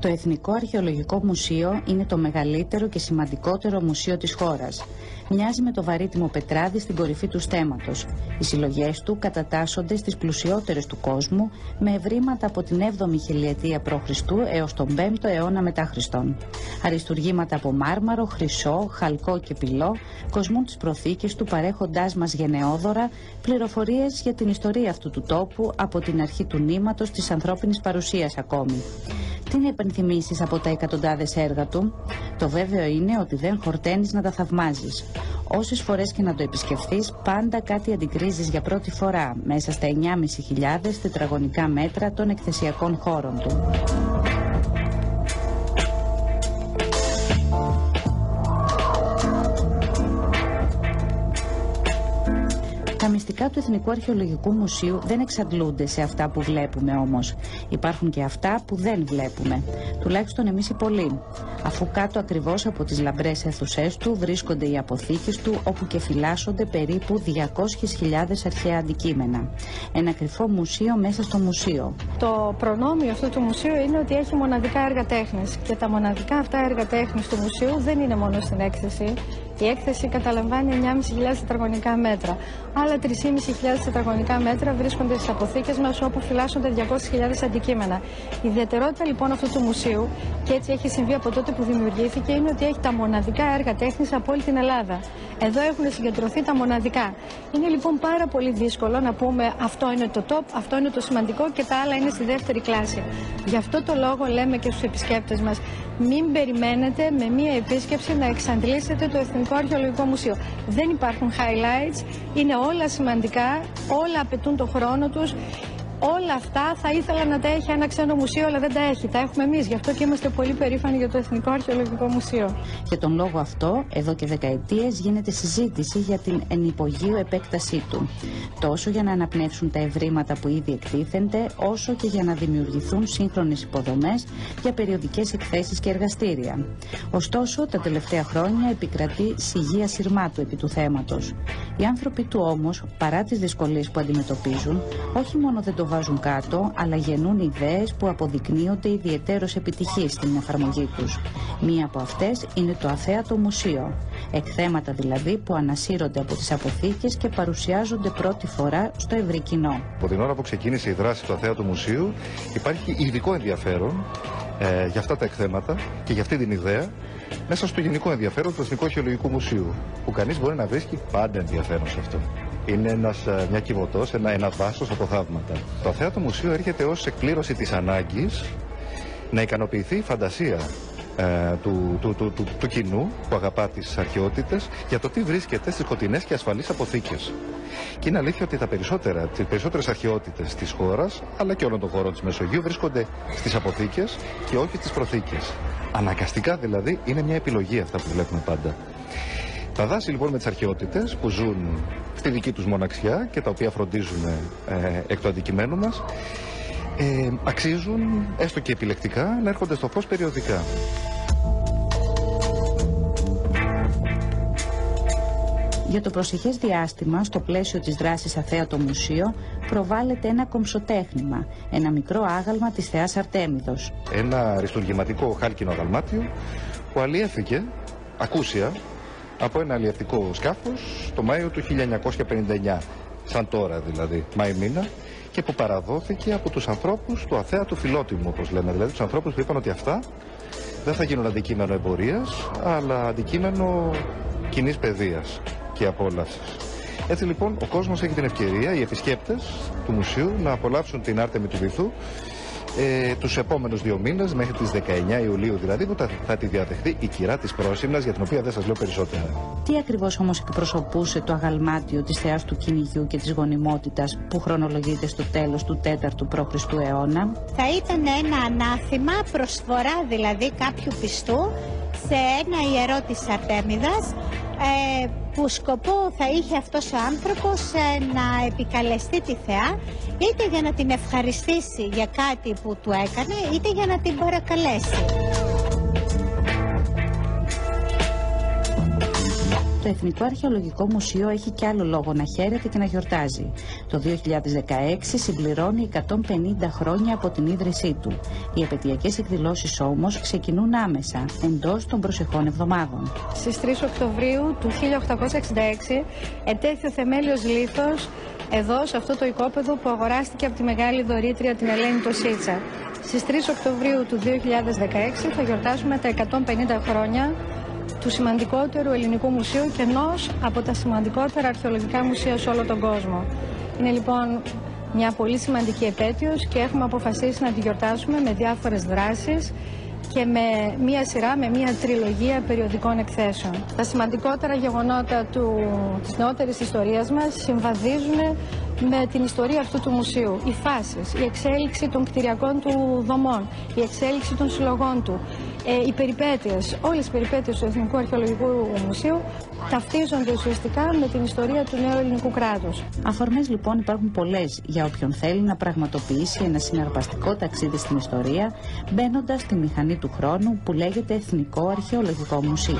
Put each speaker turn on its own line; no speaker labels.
Το Εθνικό Αρχαιολογικό Μουσείο είναι το μεγαλύτερο και σημαντικότερο μουσείο της χώρας. Μοιάζει με το βαρύτιμο πετράδι στην κορυφή του στέματος. Οι συλλογές του κατατάσσονται στις πλουσιότερες του κόσμου με ευρήματα από την 7η χιλιετία π.Χ. έως τον 5ο αιώνα μετά Χριστόν. Αριστουργήματα από μάρμαρο, χρυσό, χαλκό και πυλό κοσμούν τις προθήκες του παρέχοντάς μας γενναιόδωρα πληροφορίες για την ιστορία αυτού του τόπου από την αρχή του νήματος της ανθρώπινης παρουσίας ακόμη. Τι να υπενθυμίσεις από τα εκατοντάδες έργα του; Το βέβαιο είναι ότι δεν χορταίνεις να τα θαυμάζεις. Όσες φορές και να το επισκεφθείς, πάντα κάτι αντικρίζεις για πρώτη φορά μέσα στα 9.500 τετραγωνικά μέτρα των εκθεσιακών χώρων του. Μυστικά του Εθνικού Αρχαιολογικού Μουσείου δεν εξαντλούνται σε αυτά που βλέπουμε όμως. Υπάρχουν και αυτά που δεν βλέπουμε. Τουλάχιστον εμείς οι πολλοί. Αφού κάτω ακριβώς από τις λαμπρές αίθουσές του βρίσκονται οι αποθήκες του όπου και φυλάσσονται περίπου 200.000 αρχαία αντικείμενα. Ένα κρυφό μουσείο μέσα στο μουσείο.
Το προνόμιο αυτού του μουσείου είναι ότι έχει μοναδικά έργα τέχνης και τα μοναδικά αυτά έργα τέχνης του μουσείου δεν είναι μόνο στην έκθεση. Η έκθεση καταλαμβάνει 9.500 τετραγωνικά μέτρα. Άλλα 3.500 τετραγωνικά μέτρα βρίσκονται στις αποθήκες μας όπου φυλάσσονται 200.000 αντικείμενα. Η ιδιαιτερότητα λοιπόν αυτού του μουσείου, και έτσι έχει συμβεί από τότε που δημιουργήθηκε, είναι ότι έχει τα μοναδικά έργα τέχνης από όλη την Ελλάδα. Εδώ έχουν συγκεντρωθεί τα μοναδικά. Είναι λοιπόν πάρα πολύ δύσκολο να πούμε αυτό είναι το top, αυτό είναι το σημαντικό και τα άλλα είναι στη δεύτερη κλάση. Γι' αυτό το λόγο λέμε και στους επισκέπτες μας, μην περιμένετε με μία επίσκεψη να εξαντλήσετε το Εθνικό Αρχαιολογικό Μουσείο. Δεν υπάρχουν highlights, είναι όλα σημαντικά, όλα απαιτούν το χρόνο τους Όλα αυτά θα ήθελα να τα έχει ένα ξένο μουσείο, αλλά δεν τα έχει. Τα έχουμε εμείς. Γι' αυτό και είμαστε πολύ περήφανοι για το Εθνικό Αρχαιολογικό Μουσείο.
Για τον λόγο αυτό, εδώ και δεκαετίες γίνεται συζήτηση για την ενυπογείου επέκτασή του. Τόσο για να αναπνεύσουν τα ευρήματα που ήδη εκτίθενται, όσο και για να δημιουργηθούν σύγχρονες υποδομές για περιοδικές εκθέσεις και εργαστήρια. Ωστόσο, τα τελευταία χρόνια επικρατεί σιγεία σειρμάτου επί του θέματος. Οι άνθρωποι του όμως, παρά τις δυσκολίες που αντιμετωπίζουν, όχι μόνο δεν το βάζουν κάτω, αλλά γεννούν ιδέες που αποδεικνύονται ιδιαιτέρως επιτυχής στην εφαρμογή τους. Μία από αυτές είναι το Αθέατο Μουσείο. Εκθέματα δηλαδή που ανασύρονται από τις αποθήκες και παρουσιάζονται πρώτη φορά στο ευρύ κοινό.
Από την ώρα που ξεκίνησε η δράση του Αθέατο Μουσείου υπάρχει ειδικό ενδιαφέρον ε, για αυτά τα εκθέματα και για αυτή την ιδέα μέσα στο γενικό ενδιαφέρον του Εθνικού Αρχαιολογικού Μουσείου, που κανείς μπορεί να βρίσκει πάντα ενδιαφέρον σε αυτό είναι ένας, ε, μια κυβωτός, ένα, ένα βάσος από θαύματα. Το θέατρο μουσείο έρχεται ως εκπλήρωση της ανάγκης να ικανοποιηθεί η φαντασία ε, του, του, του, του, του κοινού που αγαπά τις αρχαιότητες για το τι βρίσκεται στις σκοτεινές και ασφαλείς αποθήκες. Και είναι αλήθεια ότι τα περισσότερα, τις περισσότερες αρχαιότητες της χώρας αλλά και όλων των χωρών της Μεσογείου βρίσκονται στις αποθήκες και όχι στις προθήκες. Αναγκαστικά δηλαδή είναι μια επιλογή αυτά που βλέπουμε πάντα. Τα δάση λοιπόν με τις αρχαιότητες που ζουν στη δική τους μοναξιά και τα οποία φροντίζουν ε, εκ του αντικειμένου μας ε, αξίζουν έστω και επιλεκτικά να έρχονται στο φως περιοδικά.
Για το προσεχές διάστημα, στο πλαίσιο της δράσης Αθέατο Μουσείο, προβάλλεται ένα κομψοτέχνημα, ένα μικρό άγαλμα της Θεάς Αρτέμιδος.
Ένα αριστουργηματικό χάλκινο αγαλμάτιο που αλλιεύθηκε ακούσια από ένα αλλιευτικό σκάφος το Μάιο του 1959, σαν τώρα δηλαδή, Μάη μήνα, και που παραδόθηκε από τους ανθρώπους του αθέατου φιλότιμου, όπως λέμε, δηλαδή τους ανθρώπους που είπαν ότι αυτά δεν θα γίνουν αντικείμενο εμπορίας, αλλά αντικείμενο κοινής παιδείας και απόλαυσης. Έτσι λοιπόν ο κόσμος έχει την ευκαιρία, οι επισκέπτες του μουσείου, να απολαύσουν την Άρτεμη του Βυθού ε, τους επόμενους δύο μήνες, μέχρι τις 19 Ιουλίου δηλαδή, που θα, τη διαδεχθεί η κυρά της Πρόσημνας, για την οποία δεν σας λέω περισσότερα.
Τι ακριβώς όμως εκπροσωπούσε το αγαλμάτιο της θεάς του κυνηγιού και της γονιμότητας που χρονολογείται στο τέλος του 4ου π.Χ. αιώνα;
Θα ήταν ένα ανάθημα, προσφορά δηλαδή κάποιου πιστού σε ένα ιερό της Αρτέμιδας ε, που σκοπό θα είχε αυτός ο άνθρωπος ε, να επικαλεστεί τη θεά είτε για να την ευχαριστήσει για κάτι που του έκανε είτε για να την παρακαλέσει.
Το Εθνικό Αρχαιολογικό Μουσείο έχει κι άλλο λόγο να χαίρεται και να γιορτάζει. Το 2016 συμπληρώνει 150 χρόνια από την ίδρυσή του. Οι επαιτειακές εκδηλώσεις όμως ξεκινούν άμεσα, εντός των προσεχών εβδομάδων.
Στις 3 Οκτωβρίου του 1866 ετέθη ο θεμέλιος λίθος εδώ σε αυτό το οικόπεδο που αγοράστηκε από τη μεγάλη δωρήτρια την Ελένη Τοσίτσα. Στις 3 Οκτωβρίου του 2016 θα γιορτάσουμε τα 150 χρόνια του σημαντικότερου ελληνικού μουσείου και ενός από τα σημαντικότερα αρχαιολογικά μουσεία σε όλο τον κόσμο. Είναι λοιπόν μια πολύ σημαντική επέτειος και έχουμε αποφασίσει να τη γιορτάσουμε με διάφορες δράσεις και με μία σειρά, με μία τριλογία περιοδικών εκθέσεων. Τα σημαντικότερα γεγονότα του, της νεότερης ιστορίας μας συμβαδίζουν με την ιστορία αυτού του μουσείου. Οι φάσεις, η εξέλιξη των κτηριακών του δομών, η εξέλιξη των συλλογών του, ε, οι περιπέτειες, όλες οι περιπέτειες του Εθνικού Αρχαιολογικού Μουσείου ταυτίζονται ουσιαστικά με την ιστορία του νέου ελληνικού κράτους.
Αφορμές λοιπόν υπάρχουν πολλές για όποιον θέλει να πραγματοποιήσει ένα συναρπαστικό ταξίδι στην ιστορία μπαίνοντας στη μηχανή του χρόνου που λέγεται Εθνικό Αρχαιολογικό Μουσείο.